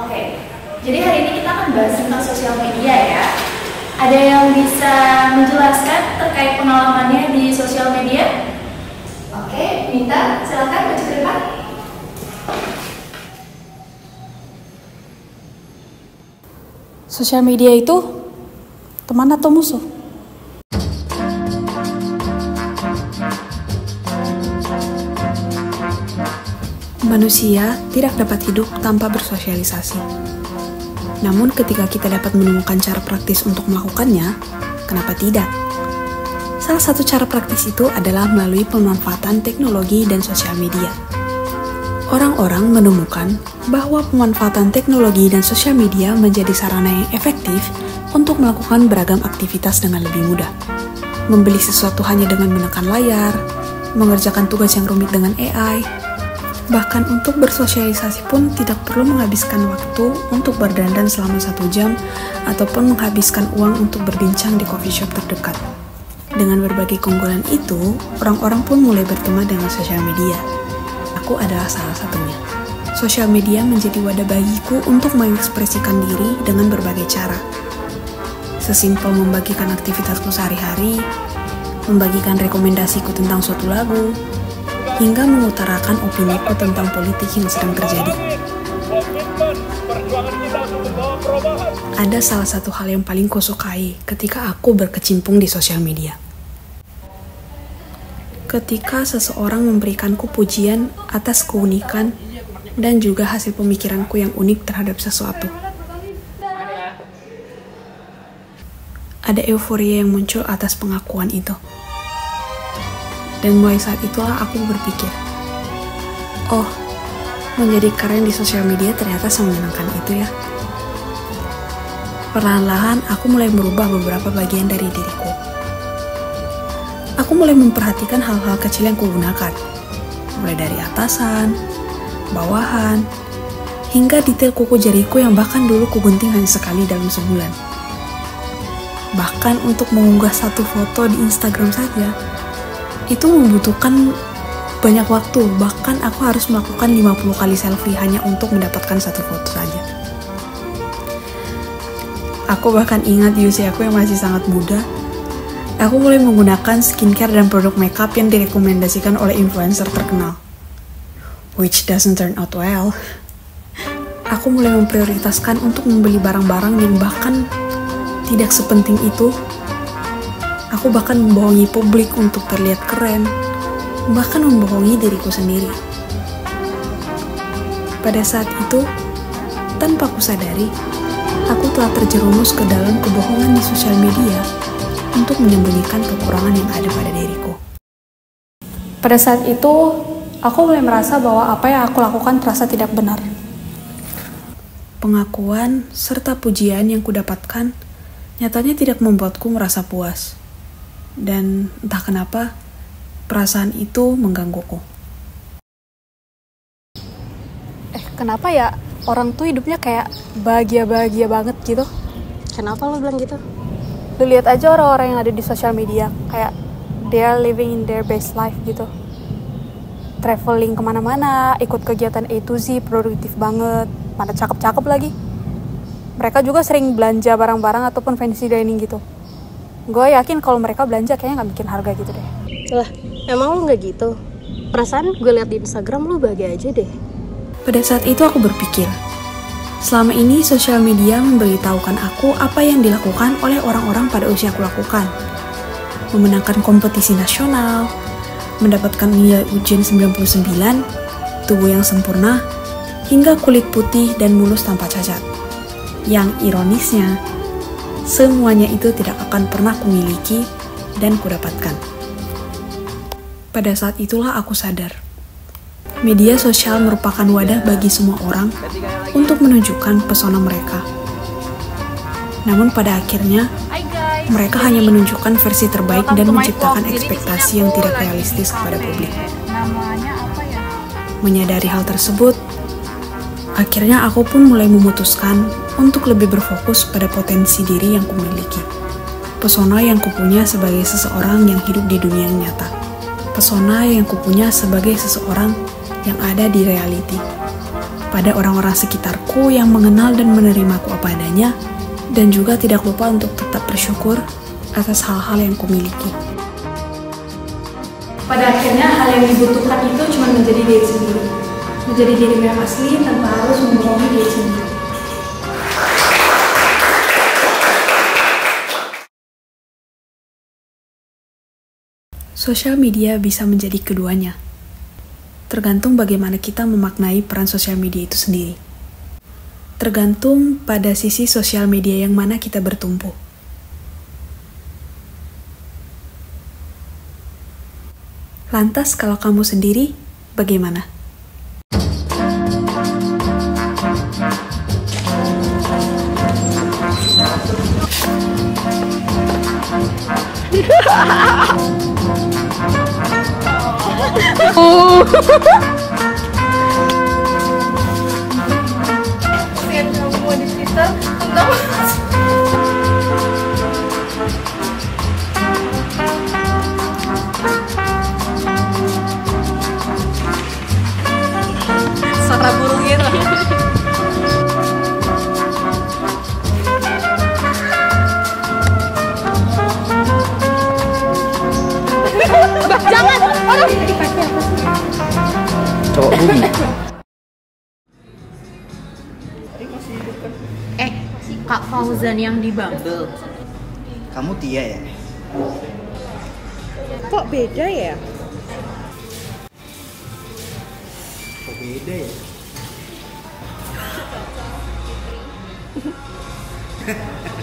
Oke, jadi hari ini kita akan bahas tentang sosial media ya. Ada yang bisa menjelaskan terkait pengalamannya di sosial media? Oke, Minta, silakan maju ke depan. Sosial media itu teman atau musuh? Manusia tidak dapat hidup tanpa bersosialisasi. Namun ketika kita dapat menemukan cara praktis untuk melakukannya, kenapa tidak? Salah satu cara praktis itu adalah melalui pemanfaatan teknologi dan sosial media. Orang-orang menemukan bahwa pemanfaatan teknologi dan sosial media menjadi sarana yang efektif untuk melakukan beragam aktivitas dengan lebih mudah. Membeli sesuatu hanya dengan menekan layar, mengerjakan tugas yang rumit dengan AI, Bahkan untuk bersosialisasi pun tidak perlu menghabiskan waktu untuk berdandan selama satu jam ataupun menghabiskan uang untuk berbincang di coffee shop terdekat. Dengan berbagai keunggulan itu, orang-orang pun mulai berteman dengan sosial media. Aku adalah salah satunya. Sosial media menjadi wadah bagiku untuk mengekspresikan diri dengan berbagai cara. Sesimpel membagikan aktivitasku sehari-hari, membagikan rekomendasiku tentang suatu lagu, hingga mengutarakan opiniku tentang politik yang sedang terjadi. Ada salah satu hal yang paling kusukai ketika aku berkecimpung di sosial media. Ketika seseorang memberikanku pujian atas keunikan dan juga hasil pemikiranku yang unik terhadap sesuatu. Ada euforia yang muncul atas pengakuan itu. Dan mulai saat itulah aku berpikir, oh, menjadi keren di sosial media ternyata semenyenangkan itu ya. Perlahan-lahan aku mulai merubah beberapa bagian dari diriku. Aku mulai memperhatikan hal-hal kecil yang kugunakan, mulai dari atasan, bawahan, hingga detail kuku jariku yang bahkan dulu kugunting hanya sekali dalam sebulan. Bahkan untuk mengunggah satu foto di Instagram saja, itu membutuhkan banyak waktu, bahkan aku harus melakukan 50 kali selfie hanya untuk mendapatkan satu foto saja. Aku bahkan ingat di usia aku yang masih sangat muda, aku mulai menggunakan skincare dan produk makeup yang direkomendasikan oleh influencer terkenal. Which doesn't turn out well. Aku mulai memprioritaskan untuk membeli barang-barang yang bahkan tidak sepenting itu Aku bahkan membohongi publik untuk terlihat keren, bahkan membohongi diriku sendiri. Pada saat itu, tanpa aku sadari, aku telah terjerumus ke dalam kebohongan di sosial media untuk menyembunyikan kekurangan yang ada pada diriku. Pada saat itu, aku mulai merasa bahwa apa yang aku lakukan terasa tidak benar. Pengakuan serta pujian yang kudapatkan nyatanya tidak membuatku merasa puas dan entah kenapa perasaan itu menggangguku. Eh, kenapa ya orang tuh hidupnya kayak bahagia-bahagia banget gitu? Kenapa lo bilang gitu? Lu lihat aja orang-orang yang ada di sosial media, kayak they are living in their best life gitu. Traveling ke mana-mana, ikut kegiatan A to Z, produktif banget, mana cakep-cakep lagi. Mereka juga sering belanja barang-barang ataupun fancy dining gitu gue yakin kalau mereka belanja kayaknya nggak bikin harga gitu deh. Lah emang lo nggak gitu? Perasaan gue liat di Instagram lo bahagia aja deh. Pada saat itu aku berpikir selama ini sosial media memberitahukan aku apa yang dilakukan oleh orang-orang pada usia aku lakukan. Memenangkan kompetisi nasional mendapatkan nilai ujian 99 tubuh yang sempurna hingga kulit putih dan mulus tanpa cacat. Yang ironisnya semuanya itu tidak akan pernah kumiliki dan kudapatkan. Pada saat itulah aku sadar, media sosial merupakan wadah bagi semua orang untuk menunjukkan pesona mereka. Namun pada akhirnya, mereka hanya menunjukkan versi terbaik dan menciptakan ekspektasi yang tidak realistis kepada publik. Menyadari hal tersebut, akhirnya aku pun mulai memutuskan untuk lebih berfokus pada potensi diri yang kumiliki. Pesona yang kupunya sebagai seseorang yang hidup di dunia yang nyata. Pesona yang kupunya sebagai seseorang yang ada di reality. pada orang-orang sekitarku yang mengenal dan menerimaku apa adanya, dan juga tidak lupa untuk tetap bersyukur atas hal-hal yang kumiliki. Pada akhirnya hal yang dibutuhkan itu cuma menjadi diri sendiri. Menjadi diri yang asli tanpa harus membohongi diri sendiri. Sosial media bisa menjadi keduanya. Tergantung bagaimana kita memaknai peran sosial media itu sendiri. Tergantung pada sisi sosial media yang mana kita bertumpu. Lantas kalau kamu sendiri, bagaimana? Lihat kamu mau di Twitter. Tentang cowok bumi Eh, Kak Fauzan yang di Bumble. kamu Tia ya Kok beda ya? kok beda ya